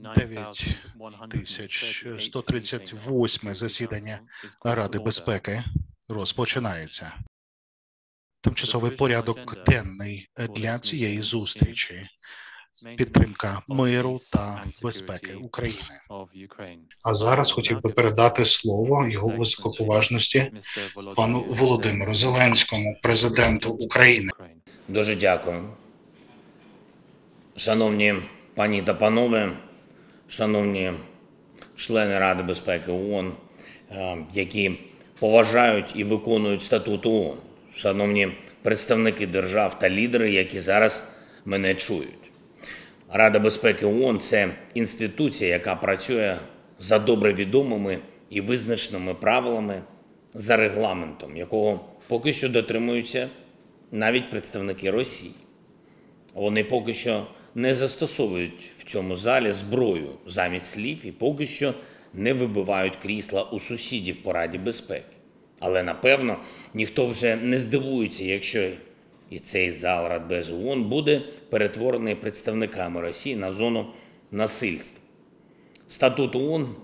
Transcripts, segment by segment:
9138 засідання Ради безпеки розпочинається. Тимчасовий порядок денний для цієї зустрічі підтримка миру та безпеки України. А зараз хотів би передати слово його високоповажності пану Володимиру Зеленському, президенту України. Дуже дякую. Шановні пані та панове, шановні члени Ради безпеки ООН, е, які поважають і виконують статут ООН, шановні представники держав та лідери, які зараз мене чують. Рада безпеки ООН – це інституція, яка працює за добре відомими і визначеними правилами за регламентом, якого поки що дотримуються навіть представники Росії. Вони поки що не застосовують в цьому залі зброю замість слів і поки що не вибивають крісла у сусідів по Раді безпеки. Але напевно ніхто вже не здивується, якщо і цей зал Радбезу ООН буде перетворений представниками Росії на зону насильства. Статут ООН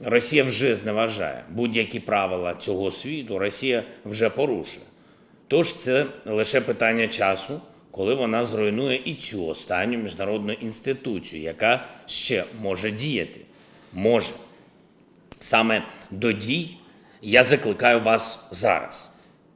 Росія вже зневажає будь-які правила цього світу. Росія вже порушує. Тож це лише питання часу, коли вона зруйнує і цю останню міжнародну інституцію, яка ще може діяти. Може. Саме до дій я закликаю вас зараз.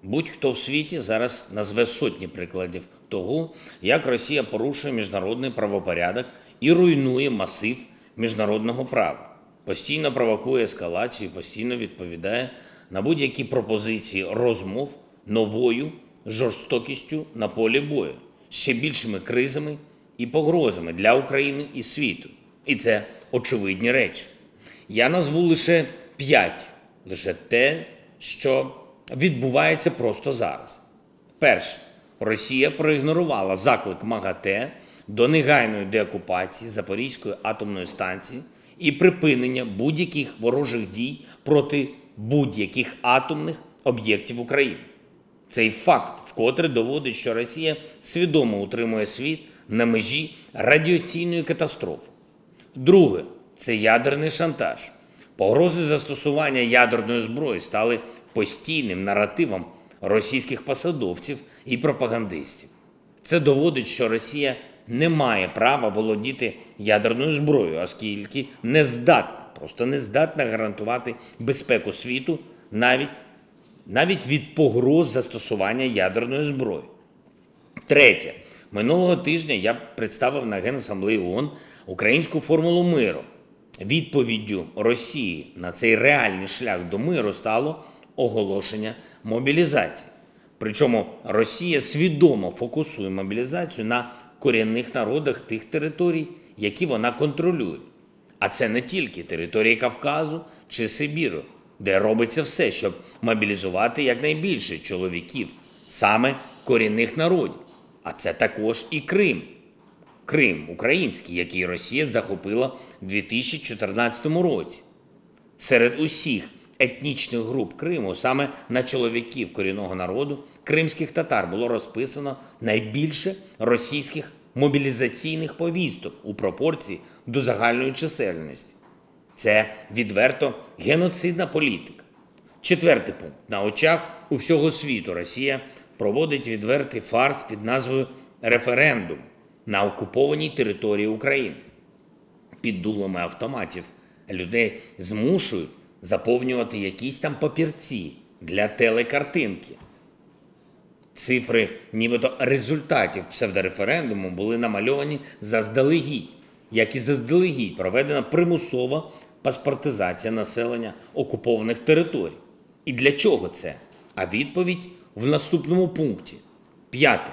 Будь-хто в світі зараз назве сотні прикладів того, як Росія порушує міжнародний правопорядок і руйнує масив міжнародного права, постійно провокує ескалацію, постійно відповідає на будь-які пропозиції розмов новою жорстокістю на полі бою, ще більшими кризами і погрозами для України і світу. І це очевидні речі. Я назву лише п'ять, лише те, що відбувається просто зараз. Перше, Росія проігнорувала заклик МАГАТЕ до негайної деокупації Запорізької атомної станції і припинення будь-яких ворожих дій проти будь-яких атомних об'єктів України. Цей факт вкотре доводить, що Росія свідомо утримує світ на межі радіаційної катастрофи. Друге це ядерний шантаж. Погрози застосування ядерної зброї стали постійним наративом російських посадовців і пропагандистів. Це доводить, що Росія не має права володіти ядерною зброєю, оскільки не здатна, просто не здатна гарантувати безпеку світу навіть, навіть від погроз застосування ядерної зброї. Третє. Минулого тижня я представив на Генасамблеї ООН українську формулу миру. Відповіддю Росії на цей реальний шлях до миру стало оголошення мобілізації. Причому Росія свідомо фокусує мобілізацію на корінних народах тих територій, які вона контролює. А це не тільки території Кавказу чи Сибіру, де робиться все, щоб мобілізувати якнайбільше чоловіків, саме корінних народів. А це також і Крим. Крим український, який Росія захопила в 2014 році. Серед усіх етнічних груп Криму саме на чоловіків корінного народу кримських татар було розписано найбільше російських мобілізаційних повісток у пропорції до загальної чисельності. Це відверто геноцидна політика. Четвертий пункт. На очах у всього світу Росія проводить відвертий фарс під назвою референдум на окупованій території України. Під дулами автоматів людей змушують заповнювати якісь там папірці для телекартинки. Цифри, нібито результатів псевдореферендуму, були намальовані заздалегідь, як і заздалегідь проведена примусова паспортизація населення окупованих територій. І для чого це? А відповідь в наступному пункті. П'яте.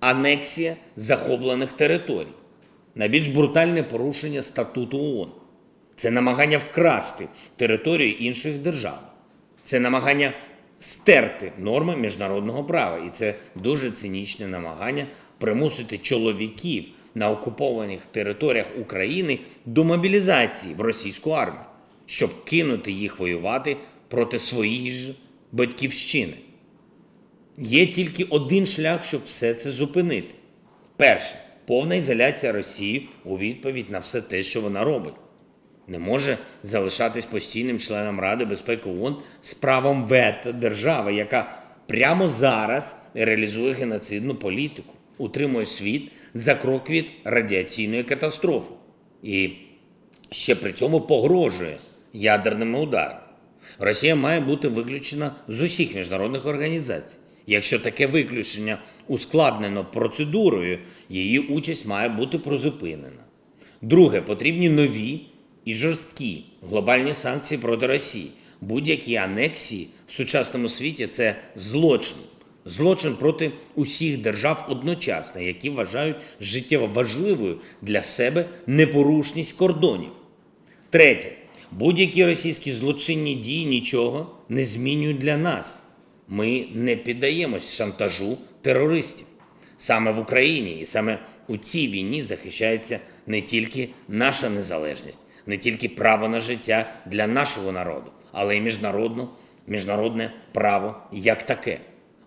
Анексія захоплених територій. Найбільш брутальне порушення статуту ООН. Це намагання вкрасти територію інших держав. Це намагання стерти норми міжнародного права. І це дуже цинічне намагання примусити чоловіків на окупованих територіях України до мобілізації в російську армію, щоб кинути їх воювати проти своєї ж батьківщини. Є тільки один шлях, щоб все це зупинити. Перше повна ізоляція Росії у відповідь на все те, що вона робить. Не може залишатись постійним членом Ради безпеки ООН з правом вето держави, яка прямо зараз реалізує геноцидну політику, утримує світ за крок від радіаційної катастрофи і ще при цьому погрожує ядерними ударами. Росія має бути виключена з усіх міжнародних організацій. Якщо таке виключення ускладнено процедурою, її участь має бути призупинена. Друге, потрібні нові і жорсткі глобальні санкції проти Росії. Будь-які анексії в сучасному світі це злочин. Злочин проти усіх держав одночасно, які вважають життєво важливою для себе непорушність кордонів. Третє, будь-які російські злочинні дії нічого не змінюють для нас. Ми не піддаємось шантажу терористів. Саме в Україні і саме у цій війні захищається не тільки наша незалежність, не тільки право на життя для нашого народу, але й міжнародну, міжнародне право як таке.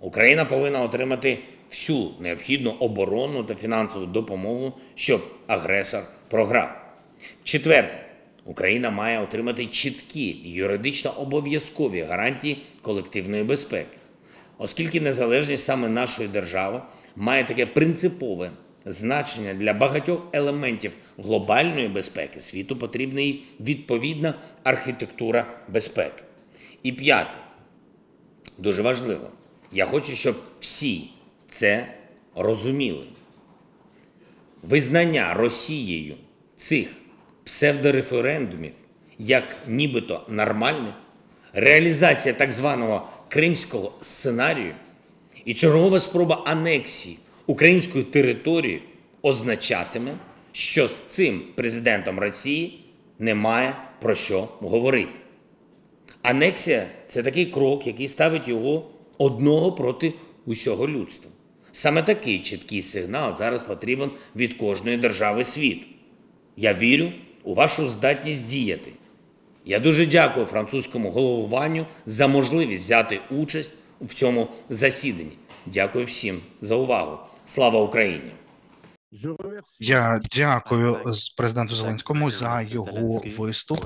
Україна повинна отримати всю необхідну оборонну та фінансову допомогу, щоб агресор програв. Четверте, Україна має отримати чіткі юридично обов'язкові гарантії колективної безпеки, оскільки незалежність саме нашої держави має таке принципове значення для багатьох елементів глобальної безпеки світу, потрібна і відповідна архітектура безпеки. І п'яте, дуже важливо, я хочу, щоб всі це розуміли. Визнання Росією цих псевдореферендумів як нібито нормальних, реалізація так званого кримського сценарію і чергова спроба анексії української території означатиме, що з цим президентом Росії немає про що говорити. Анексія це такий крок, який ставить його одного проти усього людства. Саме такий чіткий сигнал зараз потрібен від кожної держави світу. Я вірю у вашу здатність діяти. Я дуже дякую французькому головуванню за можливість взяти участь в цьому засіданні. Дякую всім за увагу. Слава Україні! Я дякую президенту Зеленському за його виступ.